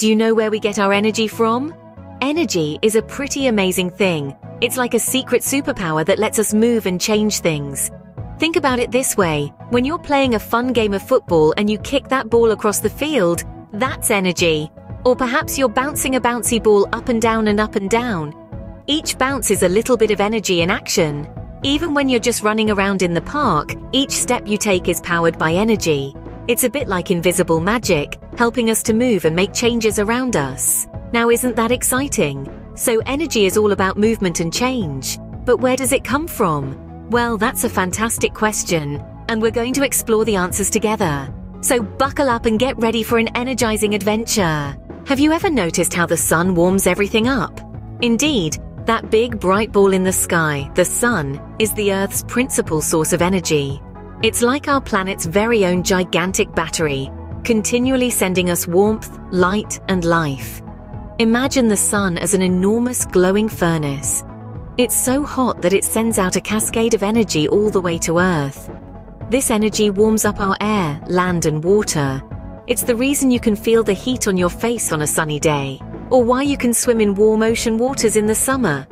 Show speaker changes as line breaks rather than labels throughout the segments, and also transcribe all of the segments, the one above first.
Do you know where we get our energy from? Energy is a pretty amazing thing. It's like a secret superpower that lets us move and change things. Think about it this way. When you're playing a fun game of football and you kick that ball across the field, that's energy. Or perhaps you're bouncing a bouncy ball up and down and up and down. Each bounce is a little bit of energy in action. Even when you're just running around in the park, each step you take is powered by energy. It's a bit like invisible magic, helping us to move and make changes around us. Now isn't that exciting? So energy is all about movement and change. But where does it come from? Well, that's a fantastic question, and we're going to explore the answers together. So buckle up and get ready for an energizing adventure. Have you ever noticed how the sun warms everything up? Indeed, that big bright ball in the sky, the sun, is the Earth's principal source of energy. It's like our planet's very own gigantic battery, continually sending us warmth, light, and life. Imagine the sun as an enormous glowing furnace. It's so hot that it sends out a cascade of energy all the way to Earth. This energy warms up our air, land, and water. It's the reason you can feel the heat on your face on a sunny day or why you can swim in warm ocean waters in the summer.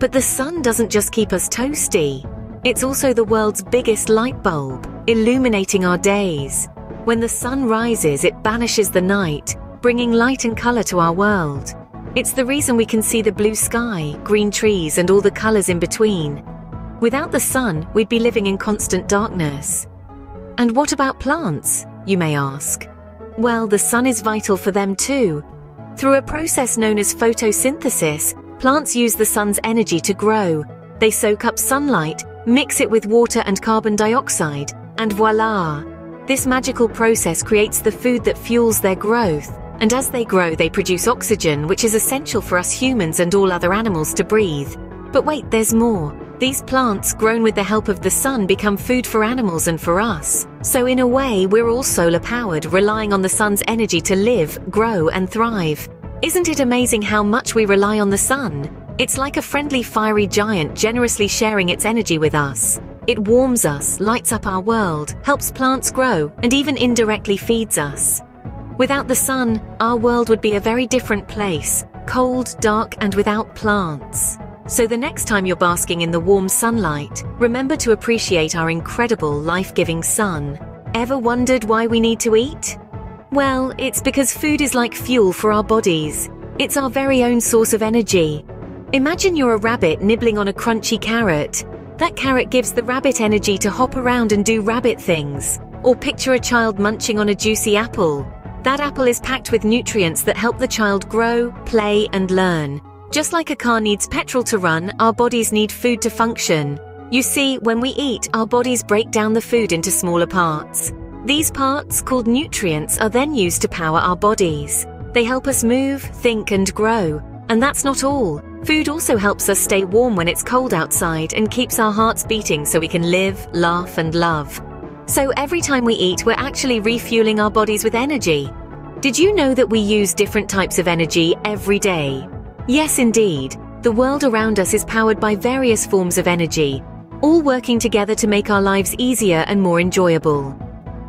But the sun doesn't just keep us toasty. It's also the world's biggest light bulb, illuminating our days. When the sun rises, it banishes the night, bringing light and color to our world. It's the reason we can see the blue sky, green trees, and all the colors in between. Without the sun, we'd be living in constant darkness. And what about plants, you may ask? Well, the sun is vital for them too, through a process known as photosynthesis, plants use the sun's energy to grow. They soak up sunlight, mix it with water and carbon dioxide, and voila! This magical process creates the food that fuels their growth. And as they grow, they produce oxygen, which is essential for us humans and all other animals to breathe. But wait, there's more. These plants, grown with the help of the sun, become food for animals and for us. So in a way, we're all solar powered, relying on the sun's energy to live, grow, and thrive. Isn't it amazing how much we rely on the sun? It's like a friendly fiery giant generously sharing its energy with us. It warms us, lights up our world, helps plants grow, and even indirectly feeds us. Without the sun, our world would be a very different place, cold, dark, and without plants. So the next time you're basking in the warm sunlight, remember to appreciate our incredible life-giving sun. Ever wondered why we need to eat? Well, it's because food is like fuel for our bodies. It's our very own source of energy. Imagine you're a rabbit nibbling on a crunchy carrot. That carrot gives the rabbit energy to hop around and do rabbit things. Or picture a child munching on a juicy apple. That apple is packed with nutrients that help the child grow, play, and learn. Just like a car needs petrol to run, our bodies need food to function. You see, when we eat, our bodies break down the food into smaller parts. These parts, called nutrients, are then used to power our bodies. They help us move, think, and grow. And that's not all. Food also helps us stay warm when it's cold outside and keeps our hearts beating so we can live, laugh, and love. So every time we eat, we're actually refueling our bodies with energy. Did you know that we use different types of energy every day? Yes, indeed. The world around us is powered by various forms of energy, all working together to make our lives easier and more enjoyable.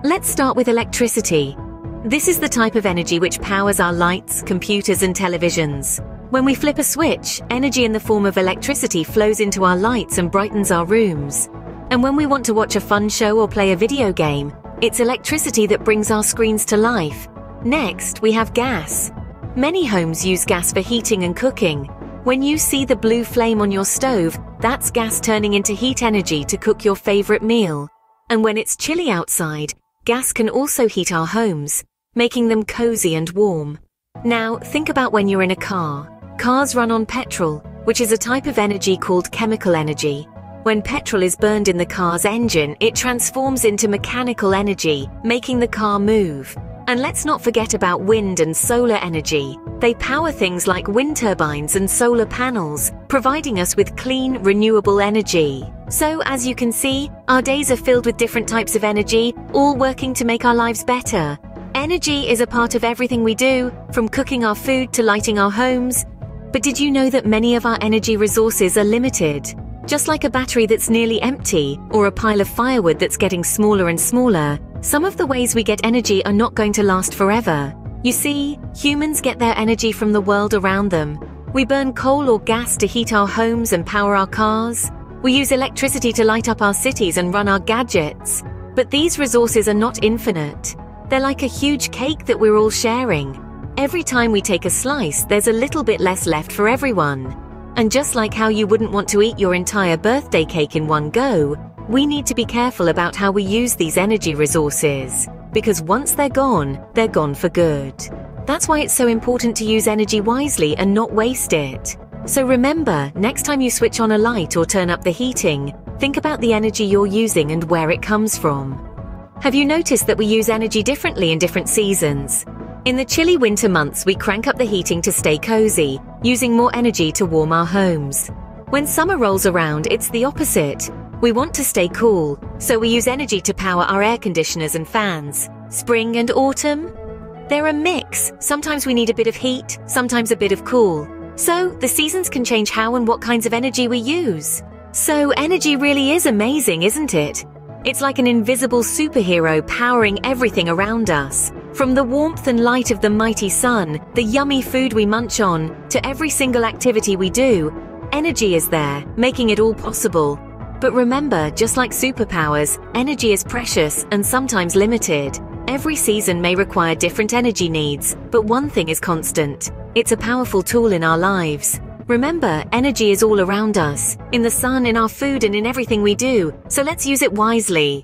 Let's start with electricity. This is the type of energy which powers our lights, computers, and televisions. When we flip a switch, energy in the form of electricity flows into our lights and brightens our rooms. And when we want to watch a fun show or play a video game, it's electricity that brings our screens to life. Next, we have gas. Many homes use gas for heating and cooking. When you see the blue flame on your stove, that's gas turning into heat energy to cook your favorite meal. And when it's chilly outside, gas can also heat our homes, making them cozy and warm. Now, think about when you're in a car. Cars run on petrol, which is a type of energy called chemical energy. When petrol is burned in the car's engine, it transforms into mechanical energy, making the car move. And let's not forget about wind and solar energy. They power things like wind turbines and solar panels, providing us with clean, renewable energy. So, as you can see, our days are filled with different types of energy, all working to make our lives better. Energy is a part of everything we do, from cooking our food to lighting our homes. But did you know that many of our energy resources are limited? Just like a battery that's nearly empty, or a pile of firewood that's getting smaller and smaller, some of the ways we get energy are not going to last forever. You see, humans get their energy from the world around them. We burn coal or gas to heat our homes and power our cars. We use electricity to light up our cities and run our gadgets. But these resources are not infinite. They're like a huge cake that we're all sharing. Every time we take a slice, there's a little bit less left for everyone. And just like how you wouldn't want to eat your entire birthday cake in one go, we need to be careful about how we use these energy resources. Because once they're gone, they're gone for good. That's why it's so important to use energy wisely and not waste it. So remember, next time you switch on a light or turn up the heating, think about the energy you're using and where it comes from. Have you noticed that we use energy differently in different seasons? In the chilly winter months, we crank up the heating to stay cozy, using more energy to warm our homes. When summer rolls around, it's the opposite. We want to stay cool, so we use energy to power our air conditioners and fans. Spring and autumn? They're a mix. Sometimes we need a bit of heat, sometimes a bit of cool. So, the seasons can change how and what kinds of energy we use. So, energy really is amazing, isn't it? It's like an invisible superhero powering everything around us. From the warmth and light of the mighty sun, the yummy food we munch on, to every single activity we do, energy is there, making it all possible. But remember, just like superpowers, energy is precious and sometimes limited. Every season may require different energy needs, but one thing is constant. It's a powerful tool in our lives. Remember, energy is all around us, in the sun, in our food, and in everything we do, so let's use it wisely.